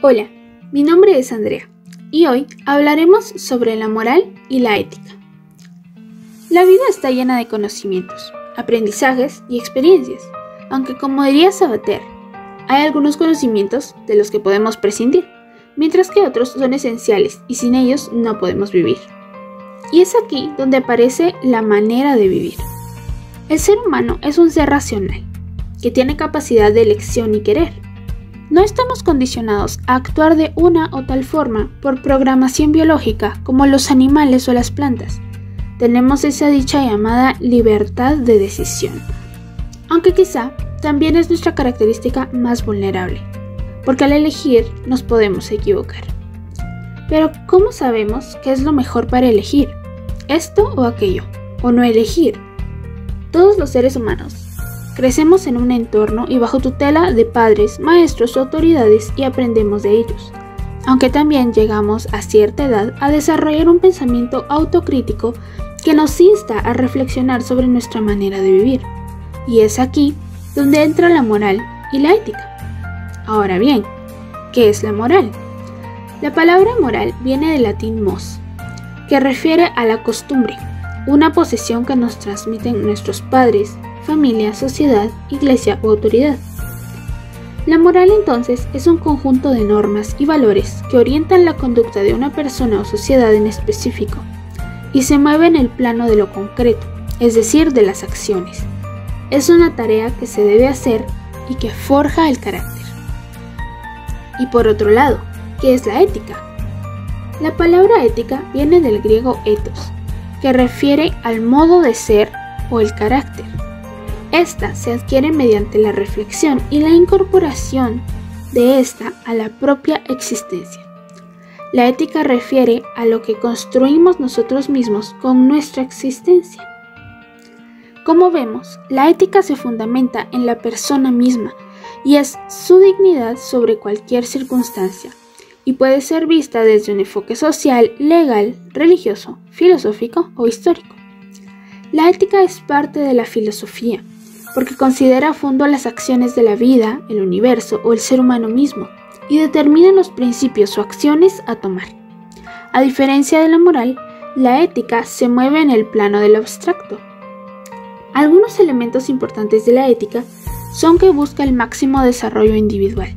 Hola, mi nombre es Andrea y hoy hablaremos sobre la moral y la ética. La vida está llena de conocimientos, aprendizajes y experiencias, aunque como diría Sabater, hay algunos conocimientos de los que podemos prescindir, mientras que otros son esenciales y sin ellos no podemos vivir. Y es aquí donde aparece la manera de vivir. El ser humano es un ser racional, que tiene capacidad de elección y querer no estamos condicionados a actuar de una o tal forma por programación biológica como los animales o las plantas. Tenemos esa dicha llamada libertad de decisión. Aunque quizá también es nuestra característica más vulnerable, porque al elegir nos podemos equivocar. Pero ¿cómo sabemos qué es lo mejor para elegir? ¿Esto o aquello? ¿O no elegir? Todos los seres humanos Crecemos en un entorno y bajo tutela de padres, maestros o autoridades y aprendemos de ellos. Aunque también llegamos a cierta edad a desarrollar un pensamiento autocrítico que nos insta a reflexionar sobre nuestra manera de vivir. Y es aquí donde entra la moral y la ética. Ahora bien, ¿qué es la moral? La palabra moral viene del latín mos, que refiere a la costumbre, una posesión que nos transmiten nuestros padres, familia, sociedad, iglesia o autoridad. La moral entonces es un conjunto de normas y valores que orientan la conducta de una persona o sociedad en específico y se mueve en el plano de lo concreto, es decir, de las acciones. Es una tarea que se debe hacer y que forja el carácter. Y por otro lado, ¿qué es la ética? La palabra ética viene del griego ethos, que refiere al modo de ser o el carácter. Esta se adquiere mediante la reflexión y la incorporación de esta a la propia existencia. La ética refiere a lo que construimos nosotros mismos con nuestra existencia. Como vemos, la ética se fundamenta en la persona misma y es su dignidad sobre cualquier circunstancia y puede ser vista desde un enfoque social, legal, religioso, filosófico o histórico. La ética es parte de la filosofía porque considera a fondo las acciones de la vida, el universo o el ser humano mismo, y determina los principios o acciones a tomar. A diferencia de la moral, la ética se mueve en el plano del abstracto. Algunos elementos importantes de la ética son que busca el máximo desarrollo individual.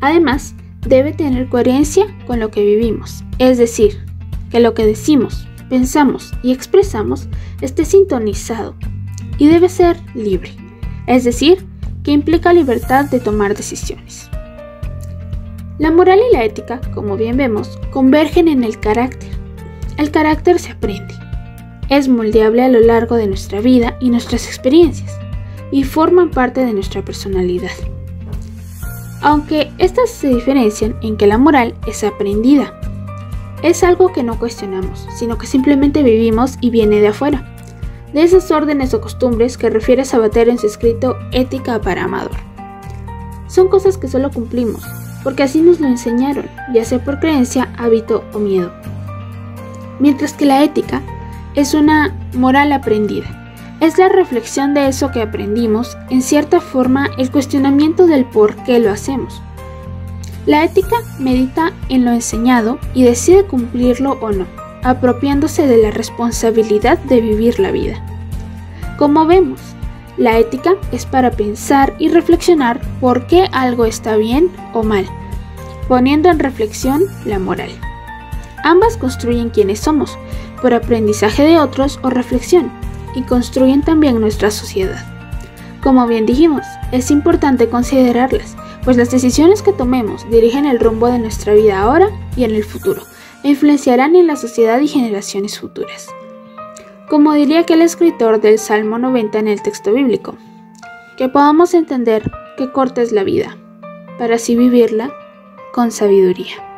Además, debe tener coherencia con lo que vivimos, es decir, que lo que decimos, pensamos y expresamos esté sintonizado y debe ser libre es decir, que implica libertad de tomar decisiones. La moral y la ética, como bien vemos, convergen en el carácter. El carácter se aprende, es moldeable a lo largo de nuestra vida y nuestras experiencias, y forman parte de nuestra personalidad. Aunque estas se diferencian en que la moral es aprendida, es algo que no cuestionamos, sino que simplemente vivimos y viene de afuera de esas órdenes o costumbres que refiere Sabater en su escrito Ética para Amador. Son cosas que solo cumplimos, porque así nos lo enseñaron, ya sea por creencia, hábito o miedo. Mientras que la ética es una moral aprendida. Es la reflexión de eso que aprendimos, en cierta forma el cuestionamiento del por qué lo hacemos. La ética medita en lo enseñado y decide cumplirlo o no apropiándose de la responsabilidad de vivir la vida. Como vemos, la ética es para pensar y reflexionar por qué algo está bien o mal, poniendo en reflexión la moral. Ambas construyen quienes somos, por aprendizaje de otros o reflexión, y construyen también nuestra sociedad. Como bien dijimos, es importante considerarlas, pues las decisiones que tomemos dirigen el rumbo de nuestra vida ahora y en el futuro influenciarán en la sociedad y generaciones futuras. Como diría aquel escritor del Salmo 90 en el texto bíblico, que podamos entender qué corta es la vida, para así vivirla con sabiduría.